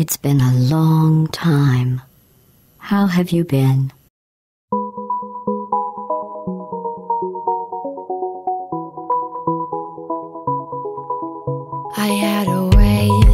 It's been a long time. How have you been? I had a way.